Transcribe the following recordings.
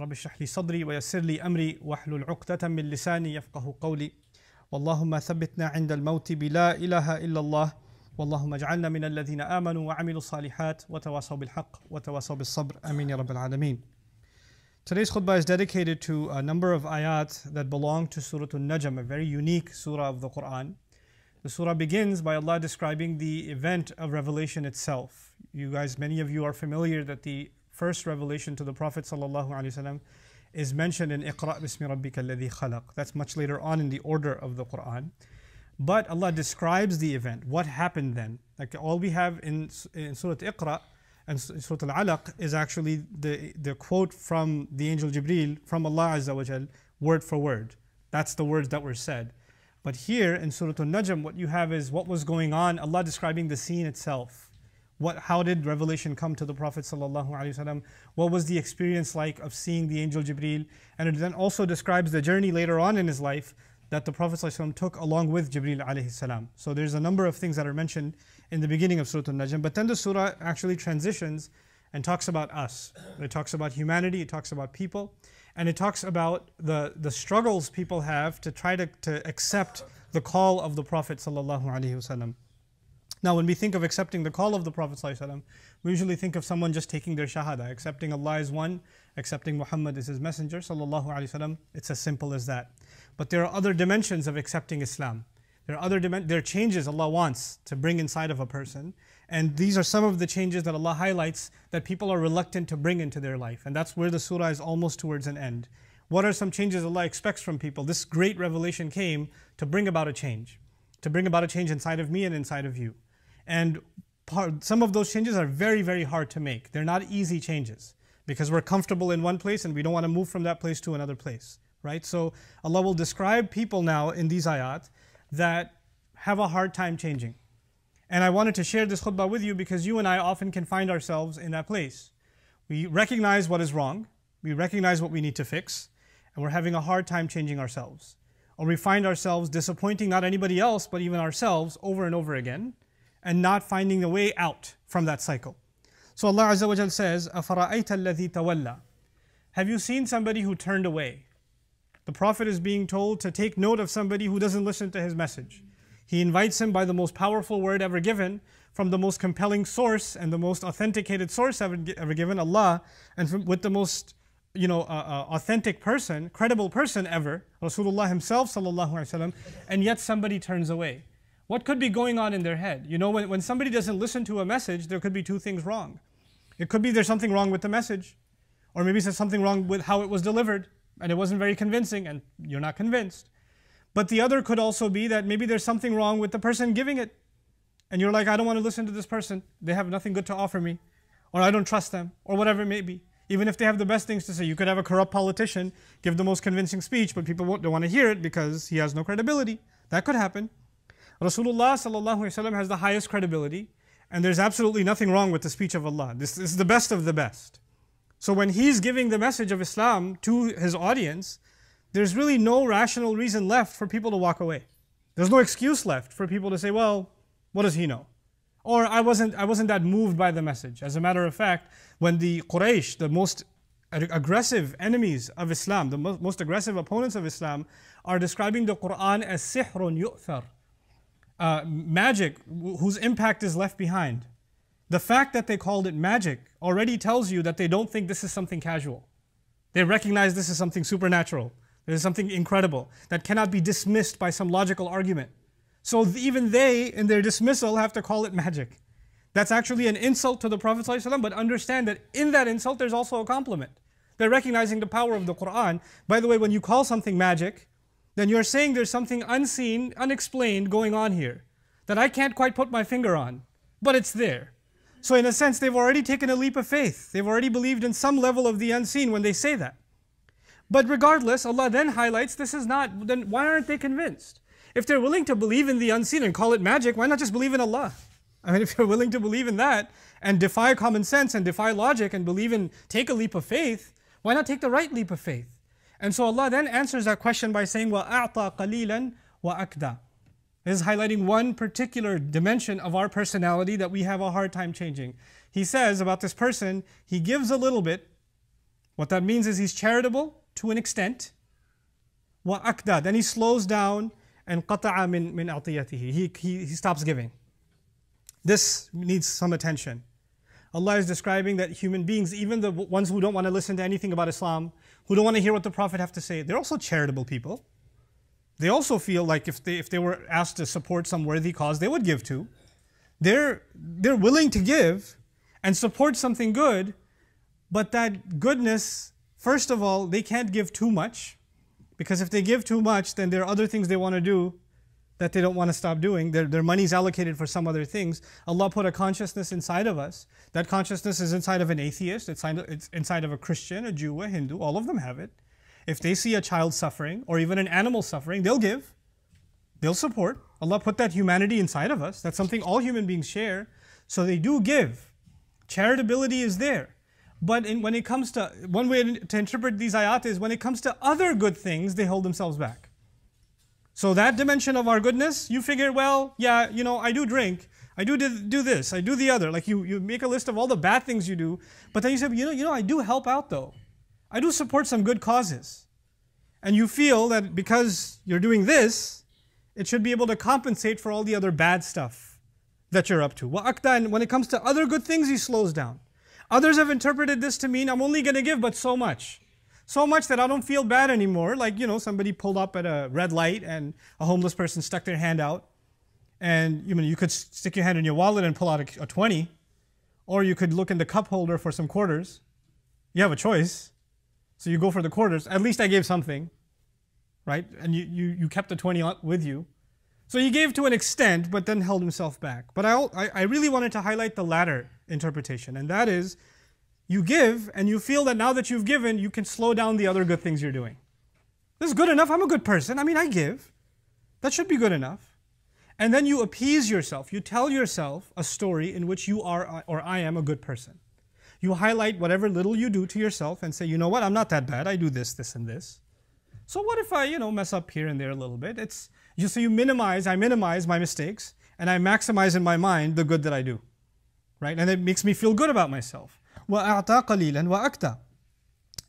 رب اشرح لي صدري ويسر لي أمري واحلل عقدة من لساني يفقه قولي واللهم ثبتنا عند الموت بلا إله إلا الله واللهم اجعلنا من الذين آمنوا وعملوا الصالحات وتواصوا بالحق وتواصوا بالصبر آمين يا رب العالمين Today's khutbah is dedicated to a number of ayat that belong to Surah An-Najm, a very unique surah of the Quran. The surah begins by Allah describing the event of revelation itself. You guys, many of you are familiar that the first revelation to the Prophet is mentioned in Iqra bismi rabbika alladhi khalaq. That's much later on in the order of the Quran. But Allah describes the event. What happened then? Like all we have in, in Surah Iqra and Surah Al-Alaq is actually the, the quote from the angel Jibreel from Allah Azza wa Jal, word for word. That's the words that were said. But here in Surah Al-Najm, what you have is what was going on, Allah describing the scene itself. What, how did revelation come to the Prophet ﷺ? What was the experience like of seeing the angel Jibril? And it then also describes the journey later on in his life that the Prophet ﷺ took along with Jibril alayhi So there's a number of things that are mentioned in the beginning of Surah An-Najm, but then the surah actually transitions and talks about us. It talks about humanity, it talks about people, and it talks about the, the struggles people have to try to, to accept the call of the Prophet sallallahu wasallam. Now, when we think of accepting the call of the Prophet ﷺ, we usually think of someone just taking their shahada, accepting Allah is one, accepting Muhammad is his messenger, wasallam. It's as simple as that. But there are other dimensions of accepting Islam. There are other there are changes Allah wants to bring inside of a person. And these are some of the changes that Allah highlights that people are reluctant to bring into their life. And that's where the surah is almost towards an end. What are some changes Allah expects from people? This great revelation came to bring about a change, to bring about a change inside of me and inside of you. And part, some of those changes are very, very hard to make. They're not easy changes because we're comfortable in one place and we don't want to move from that place to another place right? So Allah will describe people now in these ayat that have a hard time changing. And I wanted to share this khutbah with you because you and I often can find ourselves in that place. We recognize what is wrong, we recognize what we need to fix, and we're having a hard time changing ourselves. Or we find ourselves disappointing not anybody else, but even ourselves over and over again, and not finding the way out from that cycle. So Allah Azza wa says, أَفَرَأَيْتَ الَّذِي تَوَلَّى Have you seen somebody who turned away? The Prophet is being told to take note of somebody who doesn't listen to his message. He invites him by the most powerful word ever given, from the most compelling source and the most authenticated source ever, ever given, Allah, and from, with the most you know, uh, uh, authentic person, credible person ever, Rasulullah himself, sallallahu alaihi wasallam, and yet somebody turns away. What could be going on in their head? You know, when, when somebody doesn't listen to a message, there could be two things wrong. It could be there's something wrong with the message, or maybe there's something wrong with how it was delivered and it wasn't very convincing and you're not convinced. But the other could also be that maybe there's something wrong with the person giving it. And you're like, I don't want to listen to this person. They have nothing good to offer me. Or I don't trust them. Or whatever it may be. Even if they have the best things to say. You could have a corrupt politician give the most convincing speech, but people don't want to hear it because he has no credibility. That could happen. Rasulullah sallallahu has the highest credibility. And there's absolutely nothing wrong with the speech of Allah. This, this is the best of the best. So when he's giving the message of Islam to his audience, there's really no rational reason left for people to walk away. There's no excuse left for people to say, well, what does he know? Or I wasn't, I wasn't that moved by the message. As a matter of fact, when the Quraysh, the most aggressive enemies of Islam, the most aggressive opponents of Islam, are describing the Quran as sihrun yu'thar, uh, magic whose impact is left behind. The fact that they called it magic already tells you that they don't think this is something casual. They recognize this is something supernatural. This is something incredible that cannot be dismissed by some logical argument. So even they, in their dismissal, have to call it magic. That's actually an insult to the Prophet ﷺ, but understand that in that insult there's also a compliment. They're recognizing the power of the Quran. By the way, when you call something magic, then you're saying there's something unseen, unexplained going on here that I can't quite put my finger on, but it's there. So, in a sense, they've already taken a leap of faith. They've already believed in some level of the unseen when they say that. But regardless, Allah then highlights this is not, then why aren't they convinced? If they're willing to believe in the unseen and call it magic, why not just believe in Allah? I mean, if you're willing to believe in that and defy common sense and defy logic and believe in, take a leap of faith, why not take the right leap of faith? And so Allah then answers that question by saying, وَأَعْطَى قَلِيلًا وَأَكْدَى this is highlighting one particular dimension of our personality that we have a hard time changing. He says about this person, he gives a little bit, What that means is he's charitable to an extent. وأكدى. Then he slows down and قطع من من عطيته. He, he, he stops giving. This needs some attention. Allah is describing that human beings, even the ones who don't want to listen to anything about Islam, who don't want to hear what the Prophet have to say, they're also charitable people. They also feel like if they, if they were asked to support some worthy cause, they would give to. They're, they're willing to give and support something good, but that goodness, first of all, they can't give too much. Because if they give too much, then there are other things they want to do that they don't want to stop doing. Their, their money is allocated for some other things. Allah put a consciousness inside of us. That consciousness is inside of an atheist, it's inside, it's inside of a Christian, a Jew, a Hindu. All of them have it. If they see a child suffering or even an animal suffering, they'll give, they'll support. Allah put that humanity inside of us. That's something all human beings share. So they do give. Charitability is there. But in, when it comes to, one way to interpret these ayat is when it comes to other good things, they hold themselves back. So that dimension of our goodness, you figure, well, yeah, you know, I do drink, I do do this, I do the other. Like you, you make a list of all the bad things you do, but then you say, you know, you know, I do help out though. I do support some good causes. And you feel that because you're doing this, it should be able to compensate for all the other bad stuff that you're up to. Well, And when it comes to other good things, he slows down. Others have interpreted this to mean I'm only going to give, but so much. So much that I don't feel bad anymore. Like, you know, somebody pulled up at a red light and a homeless person stuck their hand out. And you, know, you could stick your hand in your wallet and pull out a, a 20, or you could look in the cup holder for some quarters. You have a choice. So you go for the quarters. At least I gave something, right? And you, you, you kept the 20 with you. So he gave to an extent, but then held himself back. But I, I really wanted to highlight the latter interpretation, and that is you give and you feel that now that you've given, you can slow down the other good things you're doing. This is good enough. I'm a good person. I mean, I give. That should be good enough. And then you appease yourself. You tell yourself a story in which you are uh, or I am a good person. You highlight whatever little you do to yourself and say, you know what, I'm not that bad. I do this, this, and this. So what if I, you know, mess up here and there a little bit? It's you so you minimize, I minimize my mistakes and I maximize in my mind the good that I do. Right? And it makes me feel good about myself. وَأَعْطَى قَلِيلًا وَأَكْتَى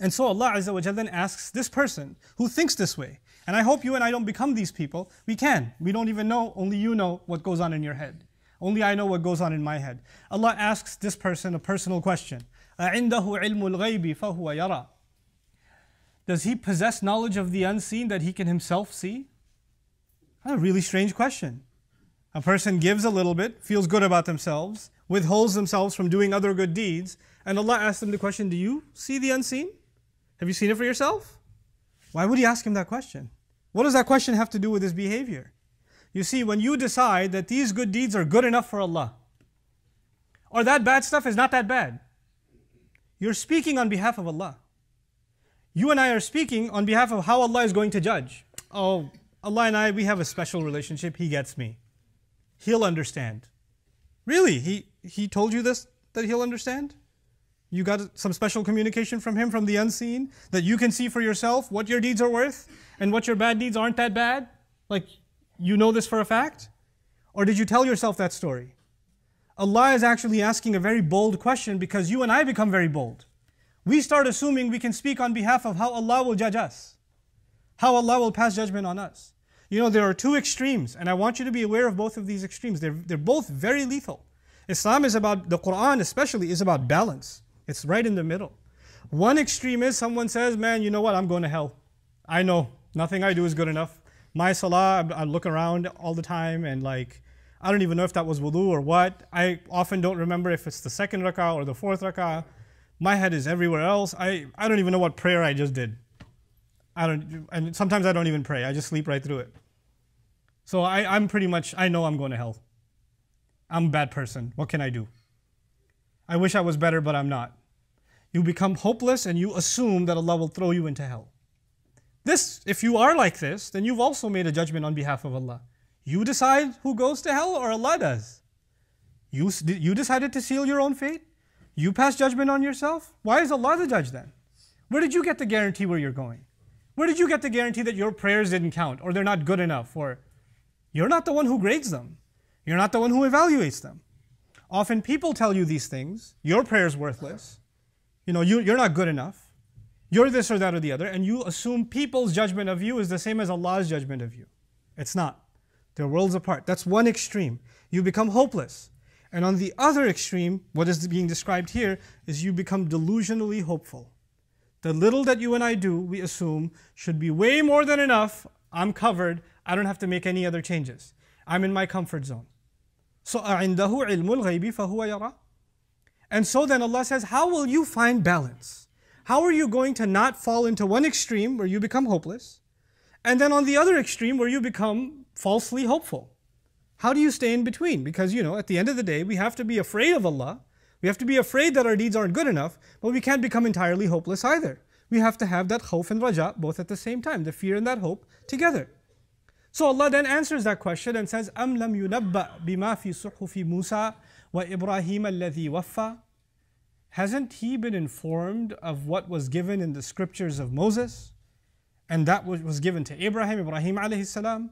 And so Allah Azza wa then asks this person who thinks this way, and I hope you and I don't become these people. We can. We don't even know, only you know what goes on in your head. Only I know what goes on in my head. Allah asks this person a personal question. أَعِنْدَهُ عِلْمُ الْغَيْبِ فَهُوَ يَرَى Does he possess knowledge of the unseen that he can himself see? a really strange question. A person gives a little bit, feels good about themselves, withholds themselves from doing other good deeds, and Allah asked them the question, Do you see the unseen? Have you seen it for yourself? Why would He ask him that question? What does that question have to do with his behavior? You see, when you decide that these good deeds are good enough for Allah, or that bad stuff is not that bad, you're speaking on behalf of Allah. You and I are speaking on behalf of how Allah is going to judge. Oh, Allah and I, we have a special relationship. He gets me. He'll understand. Really? He, he told you this, that he'll understand? You got some special communication from him from the unseen that you can see for yourself what your deeds are worth and what your bad deeds aren't that bad? Like, you know this for a fact? Or did you tell yourself that story? Allah is actually asking a very bold question because you and I become very bold. We start assuming we can speak on behalf of how Allah will judge us, how Allah will pass judgment on us. You know, there are two extremes, and I want you to be aware of both of these extremes. They're, they're both very lethal. Islam is about, the Quran especially, is about balance. It's right in the middle. One extreme is someone says, Man, you know what? I'm going to hell. I know. Nothing I do is good enough my salah, I look around all the time and like, I don't even know if that was wudu or what. I often don't remember if it's the second rak'ah or the fourth rak'ah. My head is everywhere else. I, I don't even know what prayer I just did. I don't, and sometimes I don't even pray. I just sleep right through it. So I, I'm pretty much, I know I'm going to hell. I'm a bad person. What can I do? I wish I was better, but I'm not. You become hopeless and you assume that Allah will throw you into hell. This, if you are like this, then you've also made a judgment on behalf of Allah. You decide who goes to hell or Allah does. You, you decided to seal your own fate? You pass judgment on yourself? Why is Allah the judge then? Where did you get the guarantee where you're going? Where did you get the guarantee that your prayers didn't count or they're not good enough or you're not the one who grades them. You're not the one who evaluates them. Often people tell you these things. Your prayer's worthless. You know, you, you're not good enough. you're this or that or the other, and you assume people's judgment of you is the same as Allah's judgment of you. It's not. They're worlds apart. That's one extreme. You become hopeless. And on the other extreme, what is being described here is you become delusionally hopeful. The little that you and I do, we assume, should be way more than enough. I'm covered. I don't have to make any other changes. I'm in my comfort zone. So, عِنْدَهُ عِلْمُ الْغَيْبِ فَهُوَ يَرَى And so then Allah says, how will you find balance? How are you going to not fall into one extreme where you become hopeless, and then on the other extreme where you become falsely hopeful? How do you stay in between? Because, you know, at the end of the day, we have to be afraid of Allah. We have to be afraid that our deeds aren't good enough, but we can't become entirely hopeless either. We have to have that khawf and raja both at the same time, the fear and that hope together. So Allah then answers that question and says, أَمْ لَمْ يُنَبَّأْ fi فِي صُحُفِ مُوسَى وَإِبْرَاهِيمَ الَّذِي Hasn't he been informed of what was given in the scriptures of Moses? And that was given to Abraham, Ibrahim alayhi salam.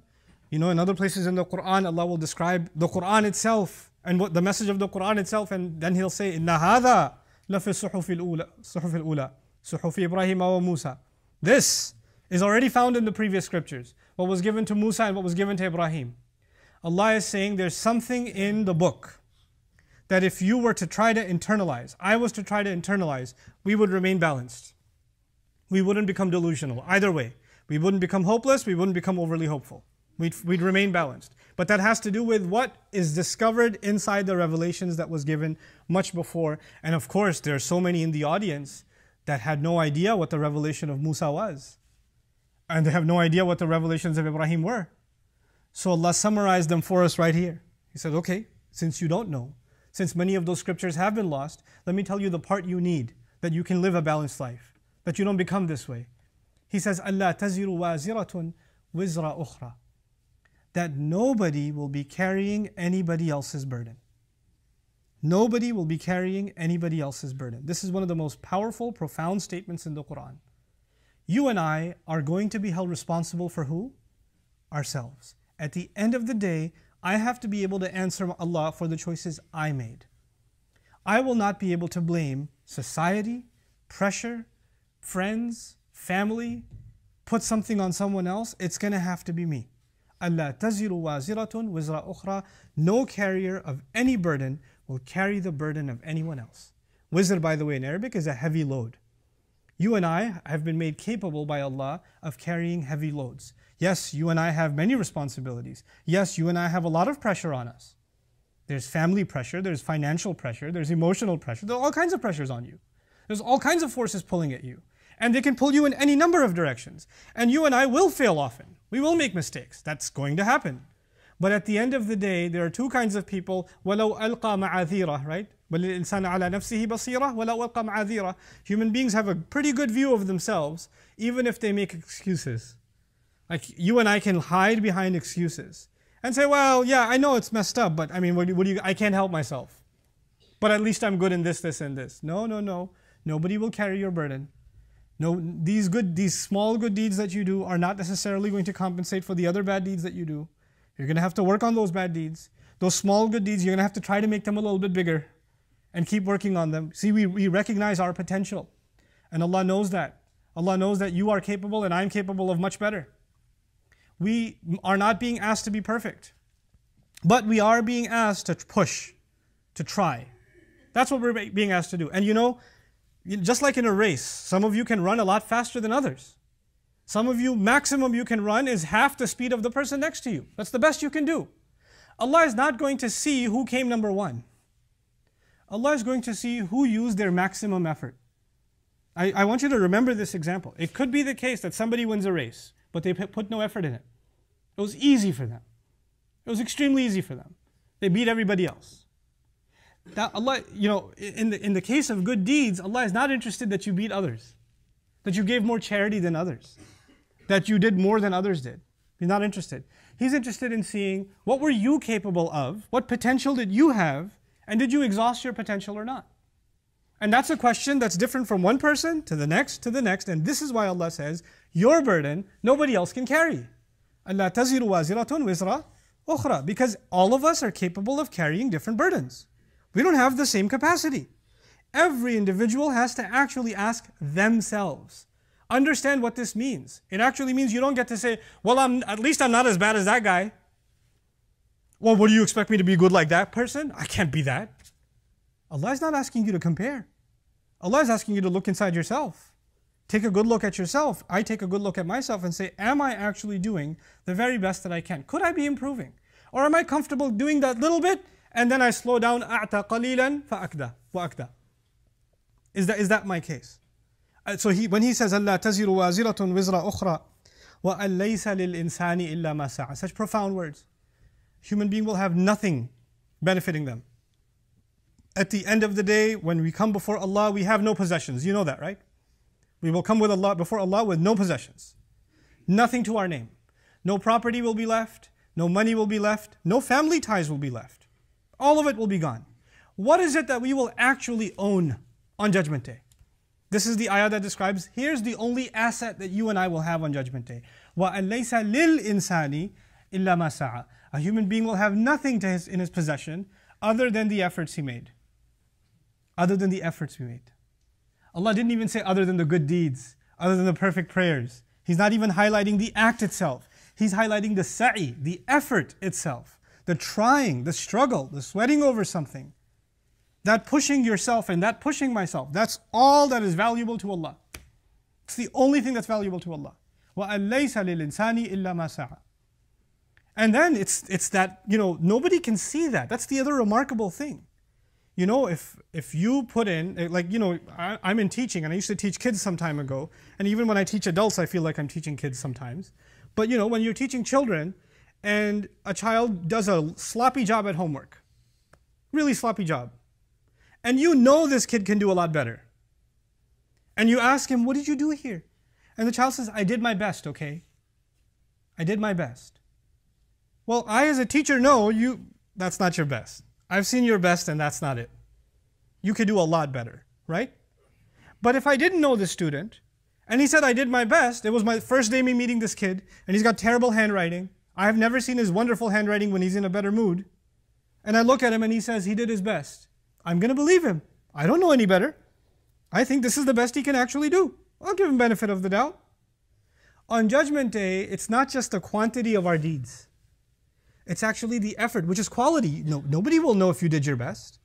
You know, in other places in the Quran, Allah will describe the Quran itself and what the message of the Quran itself, and then He'll say, "Inna hada lafi Ibrahim wa Musa." This is already found in the previous scriptures. What was given to Musa and what was given to Ibrahim. Allah is saying there's something in the book that if you were to try to internalize, I was to try to internalize, we would remain balanced. We wouldn't become delusional. Either way, we wouldn't become hopeless, we wouldn't become overly hopeful. We'd, we'd remain balanced. But that has to do with what is discovered inside the revelations that was given much before. And of course, there are so many in the audience that had no idea what the revelation of Musa was. And they have no idea what the revelations of Ibrahim were. So Allah summarized them for us right here. He said, okay, since you don't know, since many of those scriptures have been lost, let me tell you the part you need that you can live a balanced life, that you don't become this way. He says, Alla taziru waziratun wizra ukhra. That nobody will be carrying anybody else's burden. Nobody will be carrying anybody else's burden. This is one of the most powerful, profound statements in the Quran. You and I are going to be held responsible for who? Ourselves. At the end of the day, I have to be able to answer Allah for the choices I made. I will not be able to blame society, pressure, friends, family, put something on someone else. It's going to have to be me. Alla taziru waziratun wizra ukhra. No carrier of any burden will carry the burden of anyone else. Wizr, by the way, in Arabic is a heavy load. You and I have been made capable by Allah of carrying heavy loads. Yes, you and I have many responsibilities. Yes, you and I have a lot of pressure on us. There's family pressure, there's financial pressure, there's emotional pressure, there are all kinds of pressures on you. There's all kinds of forces pulling at you. And they can pull you in any number of directions. And you and I will fail often. We will make mistakes. That's going to happen. But at the end of the day, there are two kinds of people. وَلَوْ أَلْقَى مَعَاذِيرَ Right? وَلِلْإِنسَانَ عَلَى نَفْسِهِ بَصِيرَةٌ وَلَوْ أَلْقَى مَعَاذِيرَ Human beings have a pretty good view of themselves, even if they make excuses. Like you and I can hide behind excuses and say, well, yeah, I know it's messed up, but I mean, what do, what do you, I can't help myself. But at least I'm good in this, this, and this. No, no, no. Nobody will carry your burden. No, these good, these small good deeds that you do are not necessarily going to compensate for the other bad deeds that you do. You're going to have to work on those bad deeds. Those small good deeds, you're going to have to try to make them a little bit bigger and keep working on them. See, we, we recognize our potential. And Allah knows that. Allah knows that you are capable and I'm capable of much better. We are not being asked to be perfect, but we are being asked to push, to try. That's what we're being asked to do. And you know, just like in a race, some of you can run a lot faster than others. Some of you, maximum you can run is half the speed of the person next to you. That's the best you can do. Allah is not going to see who came number one. Allah is going to see who used their maximum effort. I, I want you to remember this example. It could be the case that somebody wins a race, but they put no effort in it. It was easy for them. It was extremely easy for them. They beat everybody else. Now, Allah, you know, in the, in the case of good deeds, Allah is not interested that you beat others, that you gave more charity than others, that you did more than others did. He's not interested. He's interested in seeing what were you capable of, what potential did you have, and did you exhaust your potential or not? And that's a question that's different from one person to the next to the next. And this is why Allah says, Your burden, nobody else can carry. Alla taziru wizra. Because all of us are capable of carrying different burdens. We don't have the same capacity. Every individual has to actually ask themselves, Understand what this means. It actually means you don't get to say, well, I'm, at least I'm not as bad as that guy. Well, what do you expect me to be good like that person? I can't be that. Allah is not asking you to compare. Allah is asking you to look inside yourself. Take a good look at yourself. I take a good look at myself and say, Am I actually doing the very best that I can? Could I be improving? Or am I comfortable doing that little bit and then I slow down أعتى قليلا فأكدى وأكدى is that, is that my case? Uh, so he, when he says ألا تزر وازرة وزر أخرى وأن ليس للإنسان إلا ما سعى such profound words human being will have nothing benefiting them at the end of the day when we come before Allah we have no possessions you know that right we will come with Allah before Allah with no possessions nothing to our name no property will be left no money will be left no family ties will be left all of it will be gone what is it that we will actually own on Judgment Day. This is the ayah that describes here's the only asset that you and I will have on Judgment Day. وَأَن lil insani illa masaa. a human being will have nothing to his, in his possession other than the efforts he made. Other than the efforts we made. Allah didn't even say other than the good deeds, other than the perfect prayers. He's not even highlighting the act itself. He's highlighting the sa'i, the effort itself, the trying, the struggle, the sweating over something. That pushing yourself and that pushing myself, that's all that is valuable to Allah. It's the only thing that's valuable to Allah. And then it's, it's that, you know, nobody can see that. That's the other remarkable thing. You know, if, if you put in, eh, like, you know, I, I'm in teaching and I used to teach kids some time ago. And even when I teach adults, I feel like I'm teaching kids sometimes. But, you know, when you're teaching children and a child does a sloppy job at homework, really sloppy job, and you know this kid can do a lot better. And you ask him, What did you do here? And the child says, I did my best, okay? I did my best. Well, I as a teacher know you that's not your best. I've seen your best and that's not it. You could do a lot better, right? But if I didn't know this student and he said I did my best, it was my first day me meeting this kid and he's got terrible handwriting. I have never seen his wonderful handwriting when he's in a better mood. And I look at him and he says he did his best. I'm going to believe him. I don't know any better. I think this is the best he can actually do. I'll give him benefit of the doubt. On Judgment Day, it's not just the quantity of our deeds. It's actually the effort, which is quality. No, nobody will know if you did your best.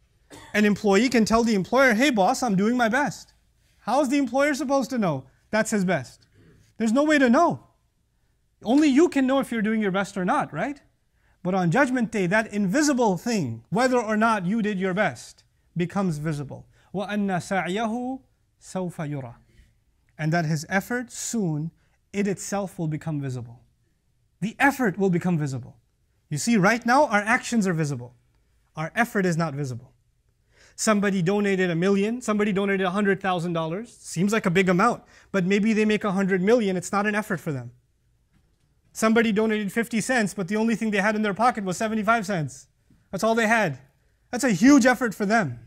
An employee can tell the employer, hey boss, I'm doing my best. How is the employer supposed to know that's his best? There's no way to know. Only you can know if you're doing your best or not, right? But on Judgment Day, that invisible thing, whether or not you did your best, becomes visible. وَأَنَّ سَعْيَهُ سَوْفَ يُرَى And that his effort soon, it itself will become visible. The effort will become visible. You see, right now our actions are visible. Our effort is not visible. Somebody donated a million, somebody donated $100,000. Seems like a big amount, but maybe they make a 100 million, it's not an effort for them. Somebody donated 50 cents, but the only thing they had in their pocket was 75 cents. That's all they had. That's a huge effort for them.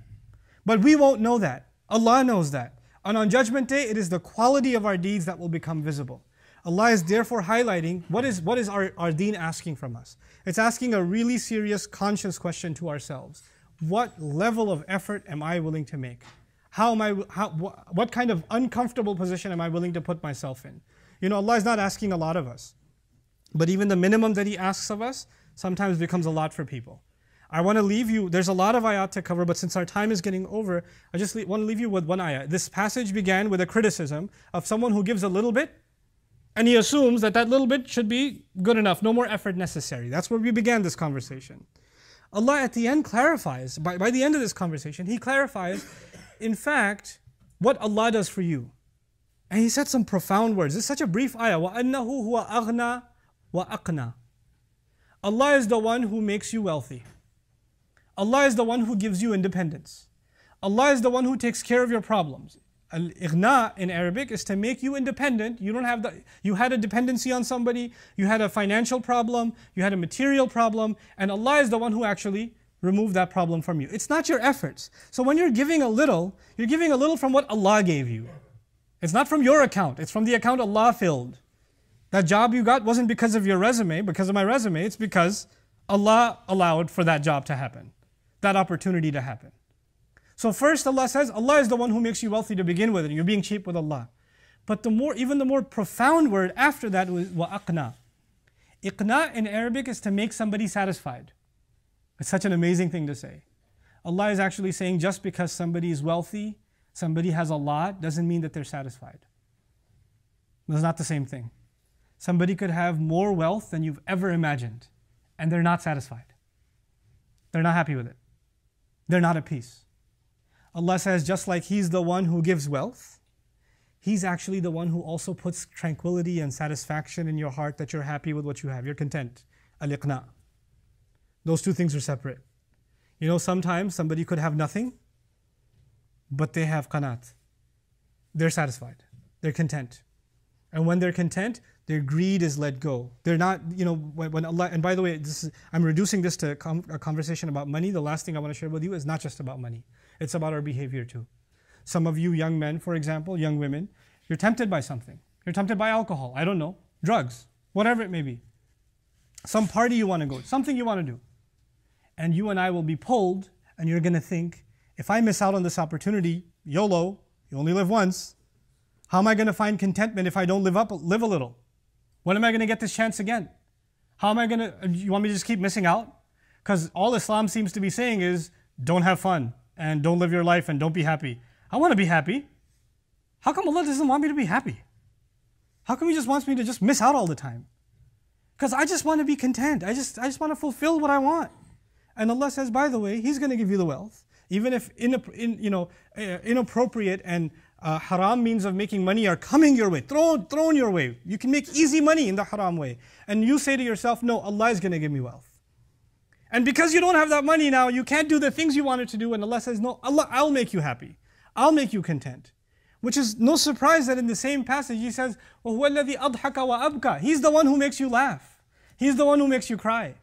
But we won't know that. Allah knows that. And on Judgment Day, it is the quality of our deeds that will become visible. Allah is therefore highlighting what is, what is our, our deen asking from us? It's asking a really serious conscious question to ourselves. What level of effort am I willing to make? How am I, how, what kind of uncomfortable position am I willing to put myself in? You know, Allah is not asking a lot of us. But even the minimum that He asks of us sometimes becomes a lot for people. I want to leave you, there's a lot of ayat to cover, but since our time is getting over, I just want to leave you with one ayat. This passage began with a criticism of someone who gives a little bit, and he assumes that that little bit should be good enough, no more effort necessary. That's where we began this conversation. Allah at the end clarifies, by, by the end of this conversation, He clarifies, in fact, what Allah does for you. And He said some profound words. It's such a brief ayah. وَأَنَّهُ هُوَ أَغْنَى وَأَقْنَى Allah is the one who makes you wealthy. Allah is the one who gives you independence. Allah is the one who takes care of your problems. Al-ighna in Arabic is to make you independent. You don't have the, you had a dependency on somebody, you had a financial problem, you had a material problem, and Allah is the one who actually removed that problem from you. It's not your efforts. So when you're giving a little, you're giving a little from what Allah gave you. It's not from your account, it's from the account Allah filled. That job you got wasn't because of your resume, because of my resume, it's because Allah allowed for that job to happen that opportunity to happen. So first Allah says, Allah is the one who makes you wealthy to begin with, and you're being cheap with Allah. But the more, even the more profound word after that was wa'aqna. Iqna in Arabic is to make somebody satisfied. It's such an amazing thing to say. Allah is actually saying just because somebody is wealthy, somebody has a lot, doesn't mean that they're satisfied. It's not the same thing. Somebody could have more wealth than you've ever imagined, and they're not satisfied. They're not happy with it. They're not at peace. Allah says, just like He's the one who gives wealth, He's actually the one who also puts tranquility and satisfaction in your heart that you're happy with what you have. You're content. Al iqna. Those two things are separate. You know, sometimes somebody could have nothing, but they have qanat. They're satisfied. They're content. And when they're content, their greed is let go. They're not, you know, when, when Allah, and by the way, this is, I'm reducing this to a conversation about money. The last thing I want to share with you is not just about money, it's about our behavior too. Some of you young men, for example, young women, you're tempted by something. You're tempted by alcohol, I don't know, drugs, whatever it may be. Some party you want to go, something you want to do. And you and I will be pulled, and you're going to think, if I miss out on this opportunity, YOLO, you only live once. How am I going to find contentment if I don't live up, live a little? When am I going to get this chance again? How am I going to, you want me to just keep missing out? Because all Islam seems to be saying is don't have fun and don't live your life and don't be happy. I want to be happy. How come Allah doesn't want me to be happy? How come He just wants me to just miss out all the time? Because I just want to be content. I just, I just want to fulfill what I want. And Allah says, by the way, He's going to give you the wealth. Even if in, in, you know, uh, inappropriate and uh, haram means of making money are coming your way, thrown, thrown your way. You can make easy money in the haram way. And you say to yourself, no, Allah is going to give me wealth. And because you don't have that money now, you can't do the things you wanted to do. And Allah says, no, Allah, I'll make you happy. I'll make you content. Which is no surprise that in the same passage He says, He's the one who makes you laugh. He's the one who makes you cry.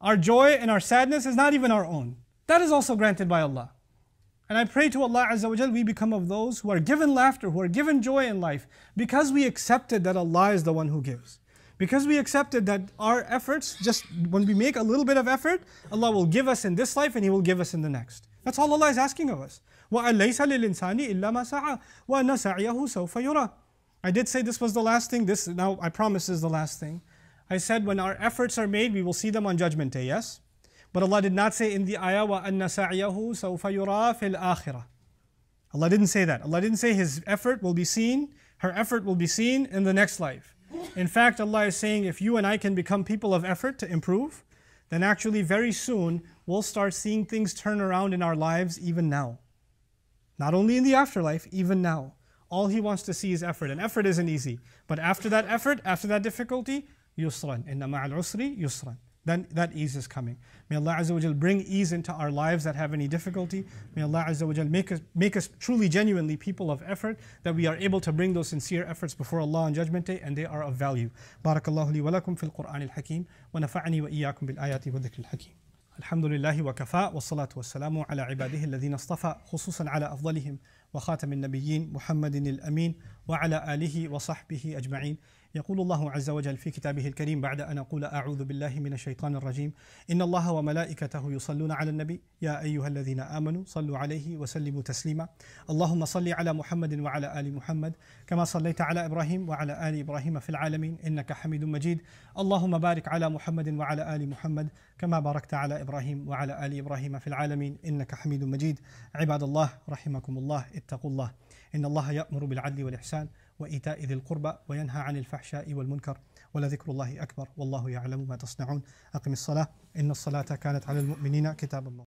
Our joy and our sadness is not even our own. That is also granted by Allah. And I pray to Allah Azza wa Jal, we become of those who are given laughter, who are given joy in life, because we accepted that Allah is the one who gives Because we accepted that our efforts, just when we make a little bit of effort, Allah will give us in this life and He will give us in the next. That's all Allah is asking of us. وَأَلَّيْسَ لِلْإِنسَانِ إِلَّا مَا سَعَى وَأَنَّ سَعْيَهُ سَوْفَ يُرَى I did say this was the last thing. This now I promise is the last thing. I said when our efforts are made, we will see them on Judgment Day. Yes. But Allah did not say in the ayah, وَأَنَّ سَعْيَهُ سَوْفَ يُرَى فِي الْآخِرَةِ Allah didn't say that. Allah didn't say his effort will be seen, her effort will be seen in the next life. In fact, Allah is saying if you and I can become people of effort to improve, then actually very soon we'll start seeing things turn around in our lives even now. Not only in the afterlife, even now. All He wants to see is effort, and effort isn't easy. But after that effort, after that difficulty, yusran. Inna ma'al usri yusran then that ease is coming. May Allah Azza wa Jal bring ease into our lives that have any difficulty. May Allah Azza wa Jal make us, make us truly, genuinely people of effort, that we are able to bring those sincere efforts before Allah on Judgment Day, and they are of value. Barakallahu li wa lakum fil Qur'an al-Hakim, wa nafa'ani wa iyyakum bil ayati wa dhikr al-Hakim. الحمد لله وكفى والصلاة والسلام على عباده الذين اصطفى خصوصا على أفضلهم وخاتم النبيين محمد الأمين وعلى آله وصحبه أجمعين يقول الله عز وجل في كتابه الكريم بعد أن أقول أعوذ بالله من الشيطان الرجيم إن الله وملائكته يصلون على النبي يا أيها الذين آمنوا صلوا عليه وسلموا تسليما. اللهم صل على محمد وعلى آل محمد كما صليت على إبراهيم وعلى آل إبراهيم في العالمين إنك حميد مجيد. اللهم بارك على محمد وعلى آل محمد كما باركت على إبراهيم وعلى آل إبراهيم في العالمين إنك حميد مجيد. عباد الله رحمكم الله اتقوا الله. إن الله يأمر بالعدل والإحسان. وإيتاء ذي القربى وينهى عن الفحشاء والمنكر ولذكر الله أكبر والله يعلم ما تصنعون. أقم الصلاة إن الصلاة كانت على المؤمنين كتابا